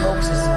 chokes